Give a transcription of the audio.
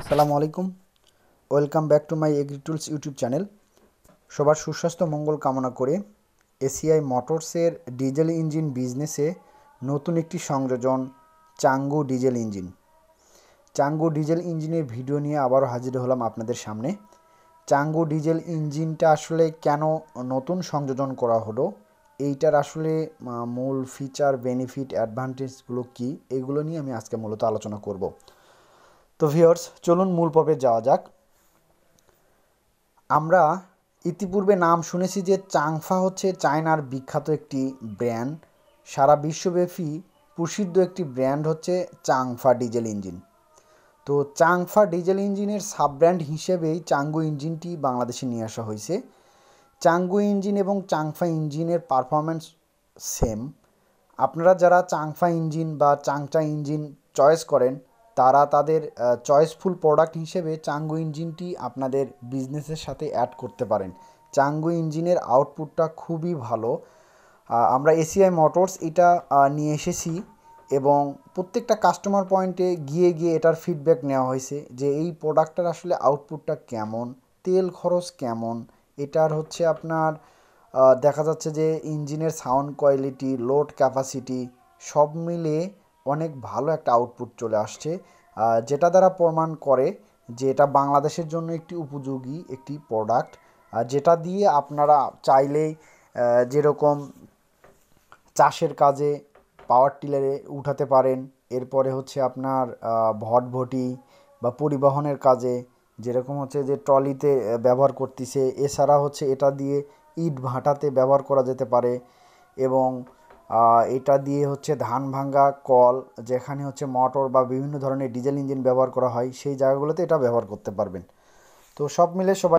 আসসালামু আলাইকুম। Welcome back to my agri tools YouTube channel. সবার সুস্বাস্থ্য মঙ্গল কামনা করে এসিআই মোটরসের ডিজেল ইঞ্জিন বিজনেসে নতুন একটি সংযোজন, Changu diesel engine. Changu diesel ইঞ্জিনের ভিডিও নিয়ে আবারও হাজির হলাম আপনাদের সামনে। চাঙ্গু ডিজেল ইঞ্জিনটা আসলে কেন নতুন সংযোজন করা হলো? এইটার আসলে মূল ফিচার বেনিফিট অ্যাডভান্টেজগুলো কী? এগুলো নিয়ে আমি আজকে মূলত আলোচনা করব। তো ভিওর্স চলুন মূল পর্বে যাওয়া যাক। আমরা ইতিপূর্বে নাম শুনেছি যে চাংফা হচ্ছে চায়নার বিখ্যাত একটি ব্র্যান্ড। সারা বিশ্বব্যাপী প্রসিদ্ধ একটি ব্র্যান্ড হচ্ছে চাংফা ডিজেল ইঞ্জিন। তো চাংফা ডিজেল ইঞ্জিনের সাব ব্র্যান্ড হিসেবেই চাঙ্গু ইঞ্জিনটি বাংলাদেশে নিয়ে আসা হয়েছে। চাঙ্গু ইঞ্জিন এবং চাংফা ইঞ্জিনের পারফরম্যান্স সেম। আপনারা যারা চাংফা ইঞ্জিন বা চাংচা ইঞ্জিন চয়েস করেন তারা তাদের চয়েসফুল প্রোডাক্ট হিসেবে চাঙ্গু ইঞ্জিনটি আপনাদের বিজনেসের সাথে অ্যাড করতে পারেন। চাঙ্গু ইঞ্জিনের আউটপুটটা খুবই ভালো। আমরা এসিআই মোটরস এটা নিয়ে এসেছি এবং প্রত্যেকটা কাস্টমার পয়েন্টে গিয়ে গিয়ে এটার ফিডব্যাক নেওয়া হয়েছে যে এই প্রোডাক্টটার আসলে আউটপুটটা কেমন, তেল খরচ কেমন, এটার হচ্ছে আপনার দেখা যাচ্ছে যে ইঞ্জিনের সাউন্ড কোয়ালিটি লোড ক্যাপাসিটি সব মিলে অনেক ভালো একটা আউটপুট চলে আসছে যেটা দ্বারা প্রমাণ করে যে এটা বাংলাদেশের জন্য একটি উপযোগী একটি প্রোডাক্ট যেটা দিয়ে আপনারা চাইলেই যেরকম চাষের কাজে পাওয়ার টিলারে উঠাতে পারেন, এরপরে হচ্ছে আপনার ভটভটি বা পরিবহনের কাজে, যেরকম হচ্ছে যে ট্রলিতে ব্যবহার করতেছে, এছাড়া হচ্ছে এটা দিয়ে ইট ভাটাতে ব্যবহার করা যেতে পারে এবং এটা দিয়ে হচ্ছে ধান ভাঙ্গা, কল, যেখানে হচ্ছে মোটর বা বিভিন্ন ধরনের ডিজেল ইঞ্জিন ব্যবহার করা হয়, সেই জায়গাগুলোতে এটা ব্যবহার করতে পারবেন। তো সব মিলে সবাই